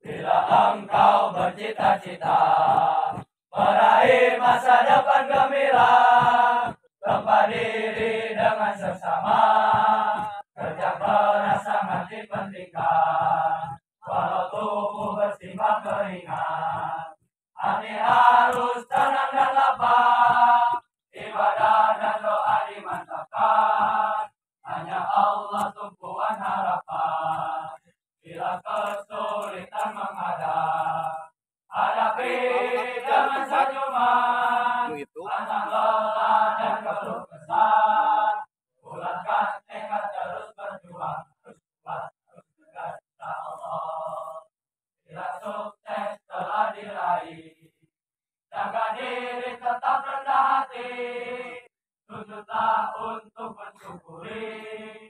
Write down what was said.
Bila engkau bercita-cita meraih masa depan gemilang, tempat diri dengan sesama, kerja keras sangat dipentingkan. Walau tubuh bersimbah keringat, hati harus tenang dan lapang, ibadah dan doa dimantapkan. Hanya Allah tumpuan Bila sukses telah diraih, jaga diri tetap rendah hati. Sujudlah untuk mensyukuri,